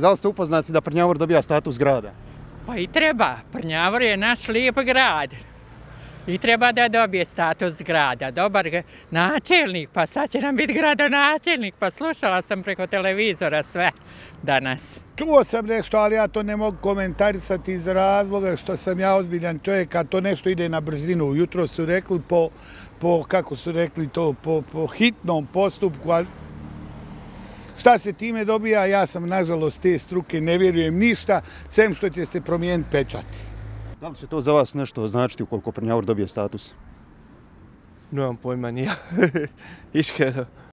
Da li ste upoznati da Prnjavor dobija status grada? Pa i treba. Prnjavor je naš lijep grad. I treba da dobije status grada. Dobar načelnik, pa sad će nam biti gradonačelnik. Pa slušala sam preko televizora sve danas. Čuo sam nešto, ali ja to ne mogu komentarisati iz razloga što sam ja ozbiljan čovjek, a to nešto ide na brzinu. Jutro su rekli po, po kako su rekli to, po, po hitnom postupku, ali šta se time dobija, ja sam nažalost te struke, ne vjerujem ništa, sem što će se promijeniti pečati. Da li će to za vas nešto značiti ukoliko Prnjavor dobije status? Nemam pojma, nije. Iskreno.